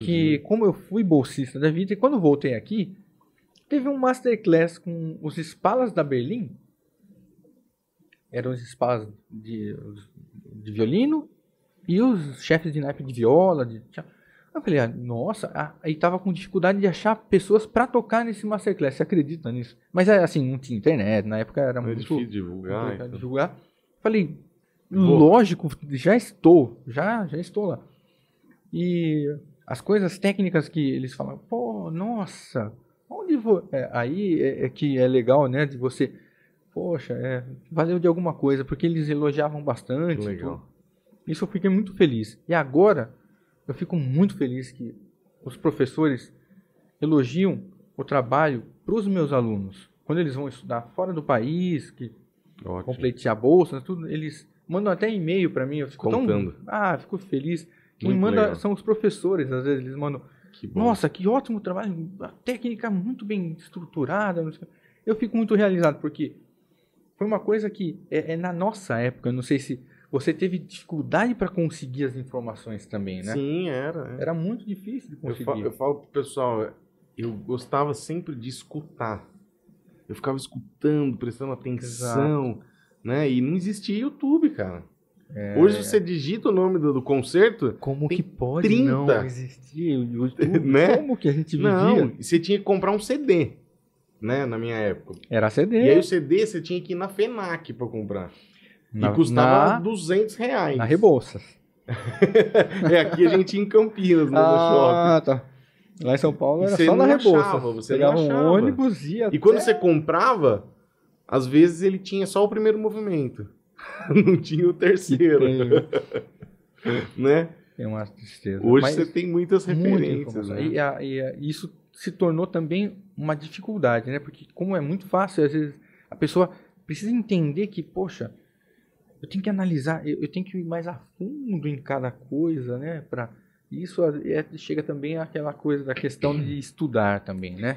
que como eu fui bolsista da vida, e quando voltei aqui, teve um masterclass com os espalas da Berlim. Eram os espalas de, de violino e os chefes de naipe de viola. De... Eu falei, ah, nossa, aí tava com dificuldade de achar pessoas para tocar nesse masterclass. Você acredita nisso? Mas é assim, não tinha internet, na época era É muito difícil divulgar. então. divulgar. Falei, lógico, já estou, já, já estou lá. E as coisas técnicas que eles falam, pô, nossa, onde vou? É, aí é, é que é legal, né, de você, poxa, é, valeu de alguma coisa, porque eles elogiavam bastante. Legal. Isso eu fiquei muito feliz. E agora, eu fico muito feliz que os professores elogiam o trabalho para os meus alunos. Quando eles vão estudar fora do país, que Ótimo. pleitear bolsa, tudo, eles mandam até e-mail para mim. Eu fico Contando. tão. Ah, fico feliz. Quem Muito manda legal. são os professores, às vezes eles mandam. Que. Nossa, que ótimo trabalho, a técnica muito bem estruturada. não sei o quê." Eu fico muito realizado, porque foi uma coisa que é, é na nossa época, eu não sei se você teve dificuldade para conseguir as informações também, né? Sim, era. é. Era muito difícil de Eu, conseguir. fa- eu falo pro pessoal, eu gostava sempre de escutar. Eu ficava escutando, prestando atenção, né? E não existia YouTube, cara. É. Hoje você digita o nome do, do concerto, Como que pode 30. não existir o YouTube? Né? Como que a gente vivia? não, você tinha que comprar um CD, né? Na minha época. Era CD. E aí o CD você tinha que ir na FENAC pra comprar. na, e custava na, 200 reais. na Rebouças. É, aqui a gente ia em Campinas, né, no shopping. Ah, tá. Lá em São Paulo era só na Rebouças. achava, você Pegava um ônibus e ia E quando até- você comprava, às vezes ele tinha só o primeiro movimento. Não tinha o terceiro, né? Tem uma tristeza. Hoje Mas você tem muitas muita referências, né? E, a- e a- isso se tornou também uma dificuldade, né? Porque como é muito fácil, às vezes a pessoa precisa entender que, poxa, eu tenho que analisar, eu, eu tenho que ir mais a fundo em cada coisa, né? Pra, isso é, chega também àquela coisa da questão de estudar também, né?